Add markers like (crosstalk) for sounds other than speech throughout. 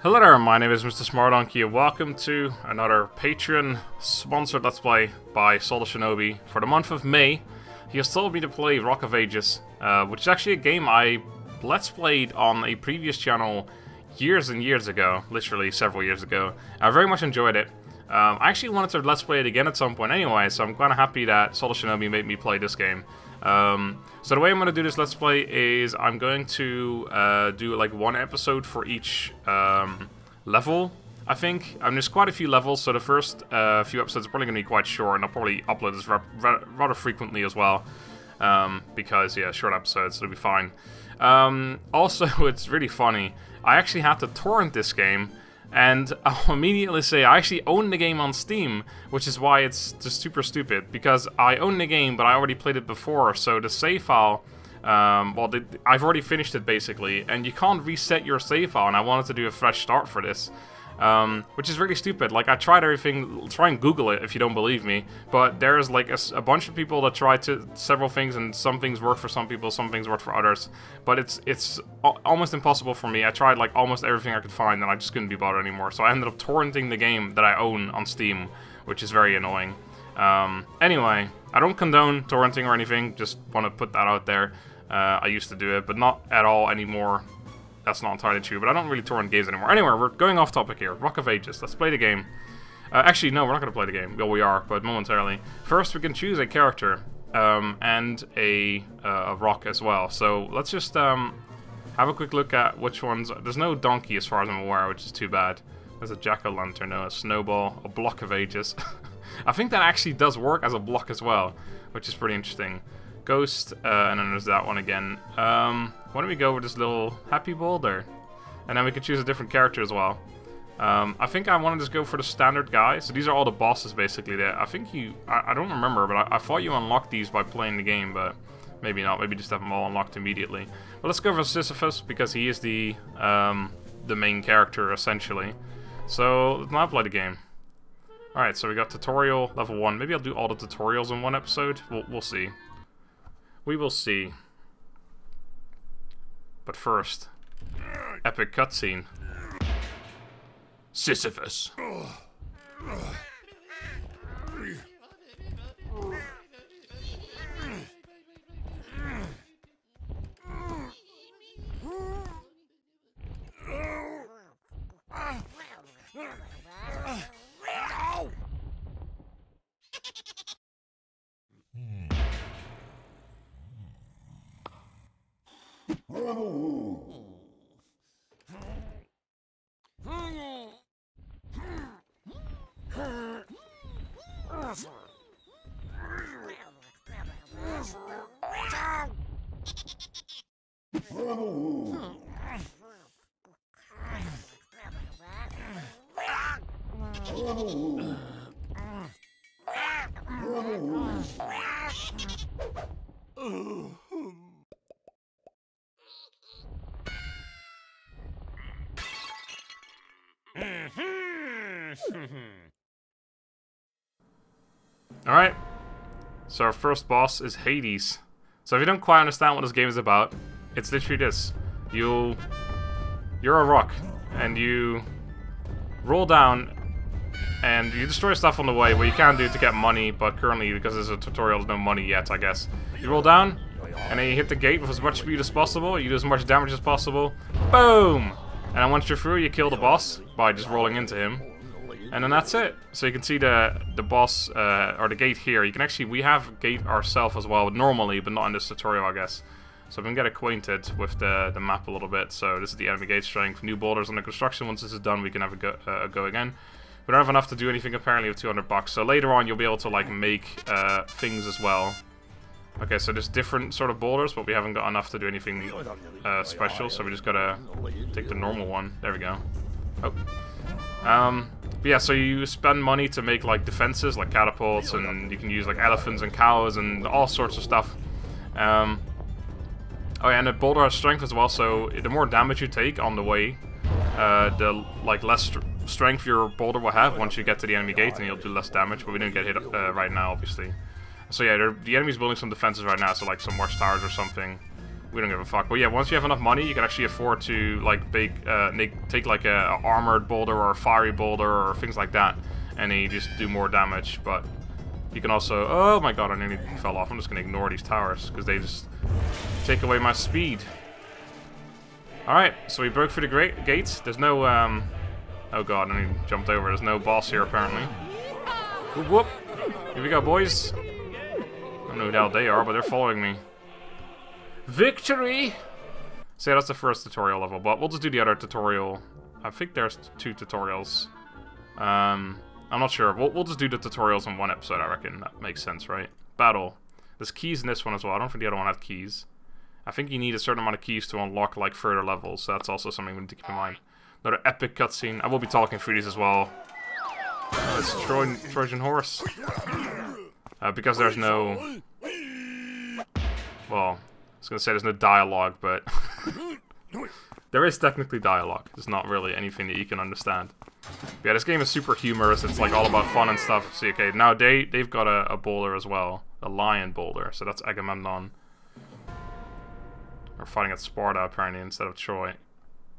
Hello there, my name is Mr. Smartdonkey and welcome to another Patreon sponsored Let's Play by Soul Shinobi. For the month of May, he has told me to play Rock of Ages, uh, which is actually a game I Let's Played on a previous channel years and years ago, literally several years ago. I very much enjoyed it. Um, I actually wanted to Let's Play it again at some point anyway, so I'm kind of happy that Soul Shinobi made me play this game. Um, so the way I'm going to do this Let's Play is I'm going to uh, do like one episode for each um, level, I think. I mean, there's quite a few levels, so the first uh, few episodes are probably going to be quite short, and I'll probably upload this rather frequently as well. Um, because, yeah, short episodes, so it'll be fine. Um, also, (laughs) it's really funny. I actually had to torrent this game and (laughs) I'll immediately say I actually own the game on Steam, which is why it's just super stupid, because I own the game, but I already played it before, so the save file, um, well, the, I've already finished it basically, and you can't reset your save file, and I wanted to do a fresh start for this. Um, which is really stupid. Like, I tried everything, try and Google it if you don't believe me, but there's like a, a, bunch of people that try to several things, and some things work for some people, some things work for others, but it's it's almost impossible for me. I tried like almost everything I could find, and I just couldn't be bothered anymore, so I ended up torrenting the game that I own on Steam, which is very annoying. Um, anyway, I don't condone torrenting or anything, just want to put that out there. Uh, I used to do it, but not at all anymore that's not entirely true, but I don't really torrent games anymore. Anyway, we're going off topic here. Rock of Ages. Let's play the game. Uh, actually, no, we're not going to play the game. Well, we are, but momentarily. First, we can choose a character um, and a, uh, a rock as well. So let's just um, have a quick look at which ones... There's no donkey as far as I'm aware, which is too bad. There's a jack-o'-lantern, no, a snowball, a block of ages. (laughs) I think that actually does work as a block as well, which is pretty interesting. Ghost, uh, and then there's that one again. Um, why don't we go with this little happy boulder? And then we can choose a different character as well. Um, I think I want to just go for the standard guy. So these are all the bosses basically there. I think you, I, I don't remember, but I, I, thought you unlocked these by playing the game, but maybe not. Maybe just have them all unlocked immediately. But let's go for Sisyphus because he is the, um, the main character essentially. So let's now play the game. Alright, so we got tutorial level 1. Maybe I'll do all the tutorials in one episode. We'll, we'll see. We will see. But first, epic cutscene. Sisyphus. Oh. Alright. So our first boss is Hades. So if you don't quite understand what this game is about, it's literally this. You... You're a rock, and you roll down, and you destroy stuff on the way, what you can do to get money, but currently, because there's a tutorial, there's no money yet, I guess. You roll down, and then you hit the gate with as much speed as possible, you do as much damage as possible, boom! And then once you're through, you kill the boss by just rolling into him. And then that's it. So you can see the the boss, uh, or the gate here. You can actually, we have gate ourselves as well, normally, but not in this tutorial, I guess. So we can get acquainted with the, the map a little bit. So this is the enemy gate strength, new boulders under construction. Once this is done, we can have a go, uh, a go again. We don't have enough to do anything apparently with 200 bucks. So later on, you'll be able to like make uh, things as well. Okay, so there's different sort of boulders, but we haven't got enough to do anything uh, special. So we just gotta take the normal one. There we go. Oh. Um, but yeah, so you spend money to make like defenses, like catapults, and you can use like elephants and cows and all sorts of stuff. Um, Oh yeah, and the boulder has strength as well, so the more damage you take on the way, uh, the like less st strength your boulder will have once you get to the enemy gate, and you'll do less damage, but we didn't get hit uh, right now, obviously. So yeah, the enemy's building some defenses right now, so like some watchtowers or something. We don't give a fuck. But yeah, once you have enough money, you can actually afford to like big, uh, make, take like a, a, armored boulder or a fiery boulder or things like that, and then you just do more damage. But you can also, oh my god, I nearly fell off. I'm just gonna ignore these towers because they just take away my speed. All right, so we broke through the great gates. There's no, um, oh god, I nearly jumped over. There's no boss here apparently. Whoop whoop. Here we go, boys. I don't know how they are, but they're following me. Victory! So that's the first tutorial level, but we'll just do the other tutorial. I think there's two tutorials. Um, I'm not sure. We'll, we'll just do the tutorials in one episode, I reckon. That makes sense, right? Battle. There's keys in this one as well. I don't think the other one had keys. I think you need a certain amount of keys to unlock, like, further levels, so that's also something we need to keep in mind. Another epic cutscene. I will be talking through these as well. It's Trojan, Trojan Horse. Uh, because there's no... Well, I was to say there's no dialogue, but... (laughs) there is technically dialogue. It's not really anything that you can understand. But yeah, this game is super humorous. It's like all about fun and stuff. See, okay, now they, they've got a, a boulder as well. A lion boulder. So that's Agamemnon. We're fighting at Sparta, apparently, instead of Troy.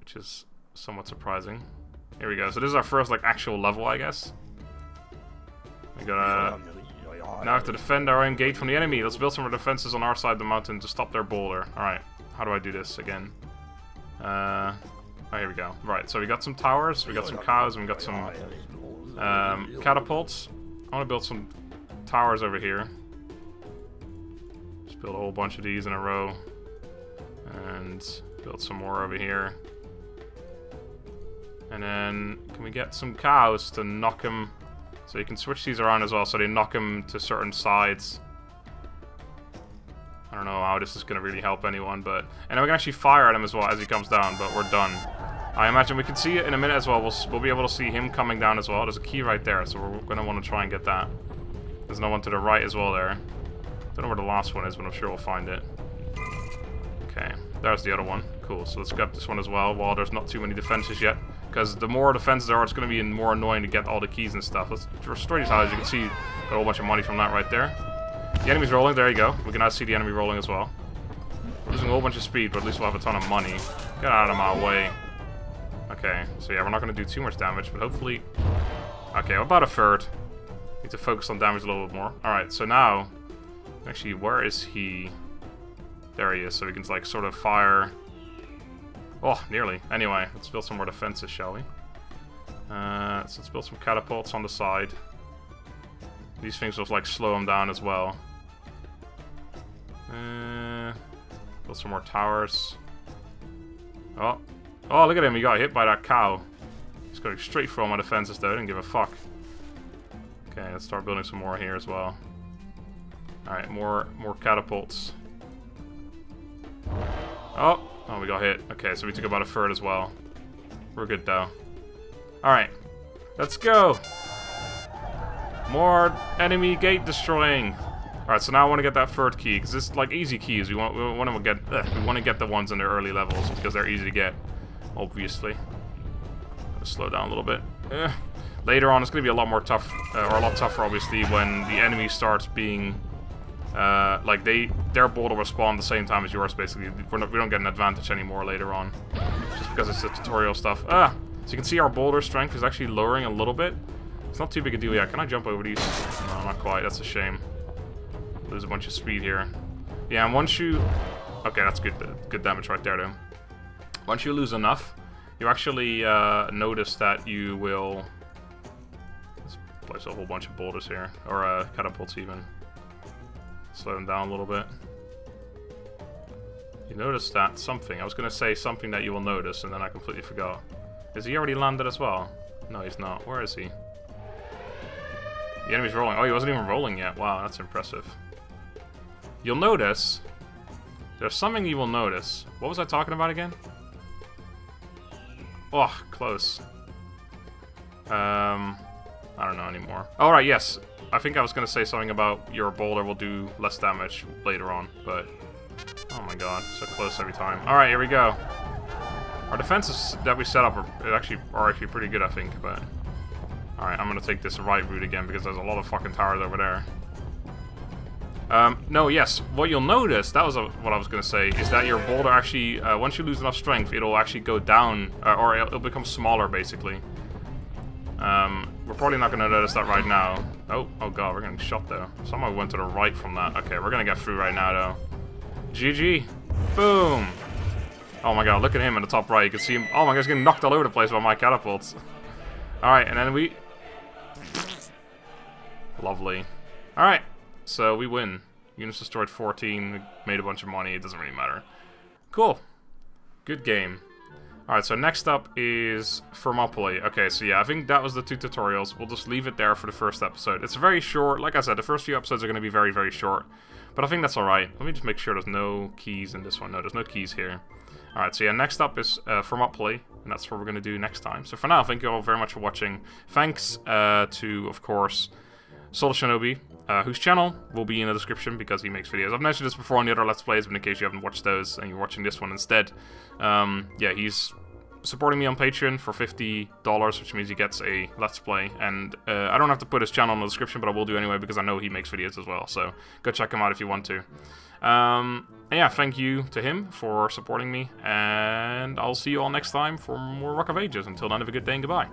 Which is somewhat surprising. Here we go. So this is our first, like, actual level, I guess. We gotta now have to defend our own gate from the enemy. Let's build some defenses on our side of the mountain to stop their boulder. Alright, how do I do this again? Uh, oh, here we go. Right, so we got some towers, we got some cows, and we got some um, catapults. I want to build some towers over here. Just build a whole bunch of these in a row. And build some more over here. And then, can we get some cows to knock them so you can switch these around as well, so they knock him to certain sides. I don't know how this is going to really help anyone, but... And we can actually fire at him as well as he comes down, but we're done. I imagine we can see it in a minute as well. We'll, we'll be able to see him coming down as well. There's a key right there, so we're going to want to try and get that. There's no one to the right as well there. Don't know where the last one is, but I'm sure we'll find it. Okay, there's the other one. Cool, so let's grab this one as well, while there's not too many defenses yet. Because the more defenses there are, it's going to be more annoying to get all the keys and stuff. Let's destroy these houses. You can see a whole bunch of money from that right there. The enemy's rolling. There you go. We can now see the enemy rolling as well. Losing a whole bunch of speed, but at least we'll have a ton of money. Get out of my way. Okay, so yeah, we're not going to do too much damage, but hopefully... Okay, about a third. Need to focus on damage a little bit more. Alright, so now... Actually, where is he? There he is, so we can, like, sort of fire Oh, nearly. Anyway, let's build some more defenses, shall we? Uh, so let's build some catapults on the side. These things will like slow them down as well. Uh, build some more towers. Oh, oh! Look at him! He got hit by that cow. He's going straight for all my defenses though. I didn't give a fuck. Okay, let's start building some more here as well. All right, more more catapults. Oh, Oh, we got hit. Okay, so we took about a third as well. We're good, though. Alright. Let's go! More enemy gate destroying! Alright, so now I want to get that third key, because it's like easy keys. We want, we want to get ugh, we want to get the ones in the early levels, because they're easy to get, obviously. slow down a little bit. Later on, it's going to be a lot more tough, uh, or a lot tougher, obviously, when the enemy starts being uh, like they, their boulder will spawn the same time as yours. Basically, not, we don't get an advantage anymore later on, just because it's the tutorial stuff. Ah, so you can see our boulder strength is actually lowering a little bit. It's not too big a deal yet. Can I jump over these? No, not quite. That's a shame. Lose a bunch of speed here. Yeah, and once you, okay, that's good, good damage right there, though. Once you lose enough, you actually uh, notice that you will. Let's place a whole bunch of boulders here, or uh, catapults even. Slow them down a little bit. You noticed that something. I was going to say something that you will notice, and then I completely forgot. Is he already landed as well? No, he's not. Where is he? The enemy's rolling. Oh, he wasn't even rolling yet. Wow, that's impressive. You'll notice... There's something you will notice. What was I talking about again? Oh, close. Um, I don't know anymore. Alright, yes. I think I was to say something about your boulder will do less damage later on, but... Oh my god, so close every time. Alright, here we go. Our defenses that we set up are actually, are actually pretty good, I think, but... Alright, I'm to take this right route again because there's a lot of fucking towers over there. Um, no, yes, what you'll notice, that was a, what I was going to say, is that your boulder actually, uh, once you lose enough strength, it'll actually go down, uh, or it'll, it'll, become smaller, basically. Um, we're probably not going to notice that right now. Oh, oh god, we're getting shot, though. Someone went to the right from that. Okay, we're going to get through right now, though. GG. Boom. Oh my god, look at him in the top right. You can see him. Oh my god, he's getting knocked all over the place by my catapults. Alright, and then we... Lovely. Alright, so we win. Units destroyed 14, made a bunch of money, it doesn't really matter. Cool. Good game. Alright, so next up is Thermopylae. Okay, so yeah, I think that was the two tutorials. We'll just leave it there for the first episode. It's very short. Like I said, the first few episodes are going to be very, very short. But I think that's alright. Let me just make sure there's no keys in this one. No, there's no keys here. Alright, so yeah, next up is uh, Thermopylae, and that's what we're going to do next time. So for now, thank you all very much for watching. Thanks uh, to, of course, Soul Shinobi, uh, whose channel will be in the description because he makes videos. I've mentioned this before on the other Let's Plays, but in case you haven't watched those and you're watching this one instead, um, yeah, he's supporting me on Patreon for $50, which means he gets a Let's Play. And uh, I don't have to put his channel in the description, but I will do anyway because I know he makes videos as well. So go check him out if you want to. Um, yeah, thank you to him for supporting me. And I'll see you all next time for more Rock of Ages. Until then, have a good day and goodbye.